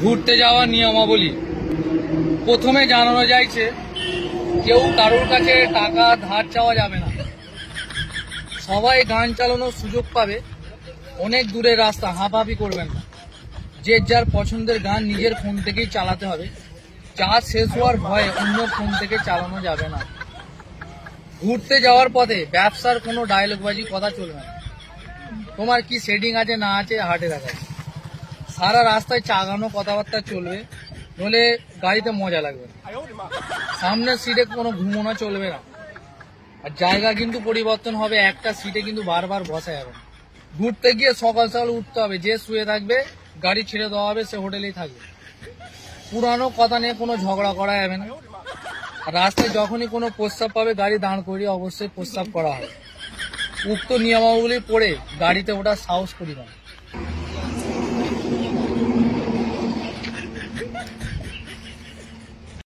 ঘুরতে যাওয়ার নিয়মাবলী। প্রথমে জানানো যাইছে, কেউ কারোর কাছে টাকা ধার চাওয়া যাবে না। সবাই গান চালানোর সুযোগ পাবে, অনেক দূরের রাস্তা, হাঁপাহাঁপি করবেন না। যে যার পছন্দের গান নিজের ফোন থেকেই চালাতে হবে। চার্জ শেষ হওয়ার ভয়ে অন্য ফোন থেকে চালানো যাবে না। ঘুরতে যাওয়ার পথে ব্যবসার কোনো ডায়লগবাজি কথা চলবে না। তোমার কি সেটিং আছে না আছে হাটে দেখা সারা রাস্তায় চাগানো কথাবার্তা চলবে নলে গাড়িতে মজা লাগবে। সামনের সিটে কোনো ঘুমোনো চলবে না। আর জায়গা কিন্তু পরিবর্তন হবে, একটা সিটে কিন্তু বারবার বসা যাবে ঘুরতে গিয়ে সকাল সকাল উঠতে হবে, যে শুয়ে থাকবে, গাড়ি ছেড়ে দেওয়া হবে, সে হোটেলেই থাকবে। পুরানো কথা নিয়ে কোনো ঝগড়া করা যাবে না। আর রাস্তায় যখনই কোনো প্রস্তাব পাবে, গাড়ি দাঁড় করিয়ে অবশ্যই প্রস্তাব করা হবে। উক্ত নিয়মাবলী পড়ে গাড়িতে ওঠার সাহস করি না। Thank you.